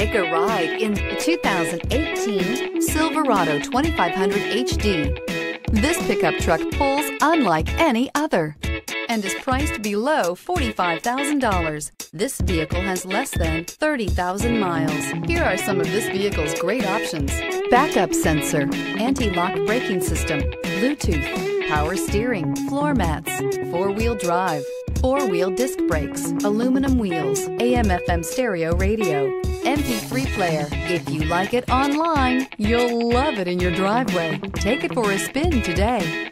Take a ride in the 2018 Silverado 2500 HD. This pickup truck pulls unlike any other and is priced below $45,000. This vehicle has less than 30,000 miles. Here are some of this vehicle's great options. Backup sensor, anti-lock braking system, Bluetooth, power steering, floor mats, four-wheel drive, four-wheel disc brakes, aluminum wheels, AM FM stereo radio, MP3 player. If you like it online, you'll love it in your driveway. Take it for a spin today.